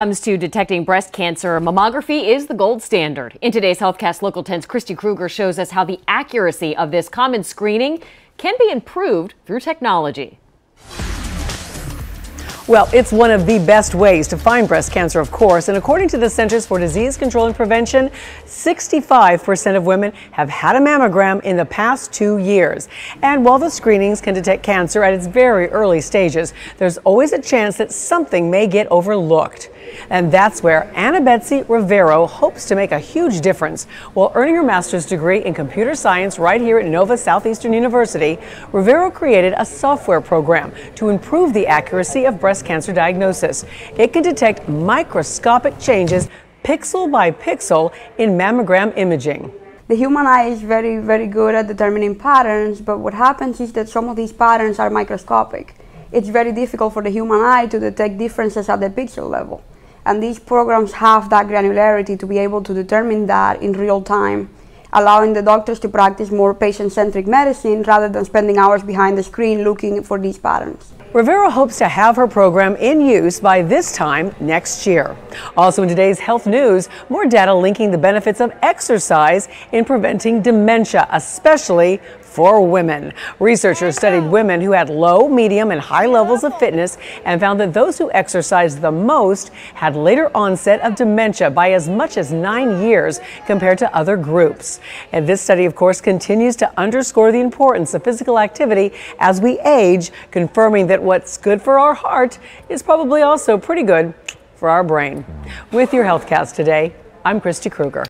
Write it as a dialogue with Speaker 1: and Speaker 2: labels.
Speaker 1: comes to detecting breast cancer, mammography is the gold standard. In today's HealthCast Local 10's Kristi Krueger shows us how the accuracy of this common screening can be improved through technology.
Speaker 2: Well, it's one of the best ways to find breast cancer, of course. And according to the Centers for Disease Control and Prevention, 65% of women have had a mammogram in the past two years. And while the screenings can detect cancer at its very early stages, there's always a chance that something may get overlooked. And that's where Anna Betsy Rivero hopes to make a huge difference. While earning her master's degree in computer science right here at Nova Southeastern University, Rivero created a software program to improve the accuracy of breast cancer diagnosis. It can detect microscopic changes pixel by pixel in mammogram imaging.
Speaker 3: The human eye is very, very good at determining patterns, but what happens is that some of these patterns are microscopic. It's very difficult for the human eye to detect differences at the pixel level. And these programs have that granularity to be able to determine that in real time, allowing the doctors to practice more patient-centric medicine rather than spending hours behind the screen looking for these patterns.
Speaker 2: Rivero hopes to have her program in use by this time next year. Also in today's health news, more data linking the benefits of exercise in preventing dementia, especially for women. Researchers studied women who had low, medium, and high levels of fitness and found that those who exercised the most had later onset of dementia by as much as nine years compared to other groups. And this study, of course, continues to underscore the importance of physical activity as we age, confirming that what's good for our heart is probably also pretty good for our brain. With your HealthCast today, I'm Kristi Krueger.